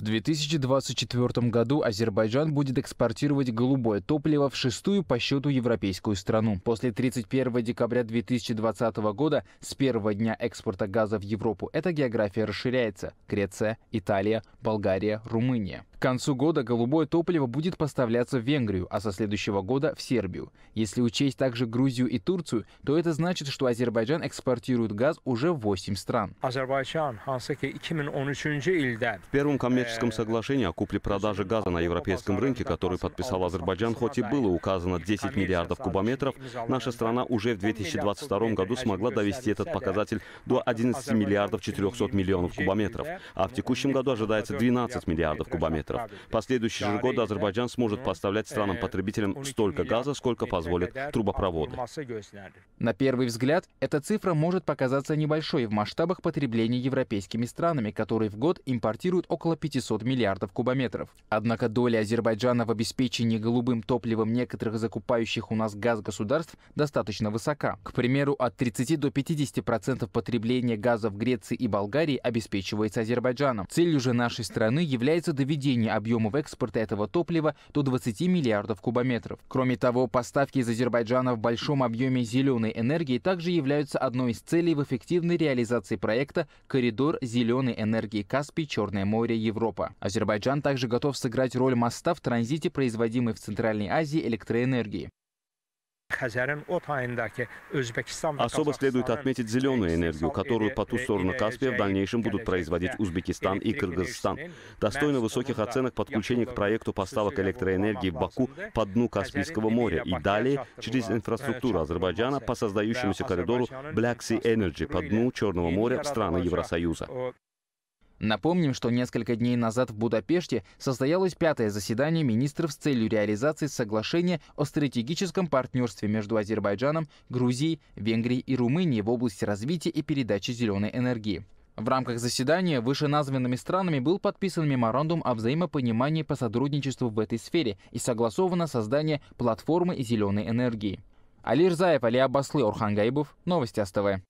В 2024 году Азербайджан будет экспортировать голубое топливо в шестую по счету европейскую страну. После 31 декабря 2020 года, с первого дня экспорта газа в Европу, эта география расширяется. Греция, Италия, Болгария, Румыния. К концу года голубое топливо будет поставляться в Венгрию, а со следующего года в Сербию. Если учесть также Грузию и Турцию, то это значит, что Азербайджан экспортирует газ уже в 8 стран. Azərbaycan hansı ki 2013-cü ildən В первом коммерческом соглашении о купле-продаже газа на европейском рынке, который подписал Азербайджан, хоть и было указано 10 миллиардов кубометров, наша страна уже в 2022 году смогла довести этот показатель до 11 миллиардов 400 миллионов кубометров, а в текущем году ожидается 12 миллиардов кубометров. В последующие же годы Азербайджан сможет поставлять странам-потребителям столько газа, сколько позволят трубопроводы. olması gözlənilir. На первый взгляд, эта цифра может показаться небольшой в масштабах потребления европейскими странами, которые в год импортируют около 500 миллиардов кубометров. Однако доля Азербайджана в обеспечении голубым топливом некоторых закупающих у нас газ государств достаточно высока. К примеру, от 30 до 50% потребления газа в Греции и Болгарии обеспечивается Азербайджаном. Целью же нашей страны является доведение объемов экспорта этого топлива до 20 миллиардов кубометров. Кроме того, поставки из Азербайджана в большом объеме зеленой энергии также являются одной из целей в эффективной реализации проекта «Коридор зеленой энергии Каспий-Черное море Европа». Азербайджан также готов сыграть роль моста в транзите производимой в Центральной Азии электроэнергии. Особо следует отметить зеленую энергию, которую по ту e, сторону Каспия в дальнейшем будут производить Узбекистан и Кыргызстан. Достойно высоких оценок подключения к проекту поставок электроэнергии в Баку по дну. Каспийского моря и далее через инфраструктуру Азербайджана по создающемуся коридору Black Sea Energy по dну Черного моря в страны Евросоюза. Напомним, что несколько дней назад в Будапеште состоялось пятое заседание министров с целью реализации соглашения о стратегическом партнерстве между Азербайджаном, Грузией, Венгрией и Румынией в области развития и передачи зеленой энергии. В рамках заседания вышеназванными странами был подписан меморандум о взаимопонимании по сотрудничеству в этой сфере и согласовано создание платформы зеленой энергии. Али Рзаев, Али Абаслы, Орхан Гаибов. Новости СТВ.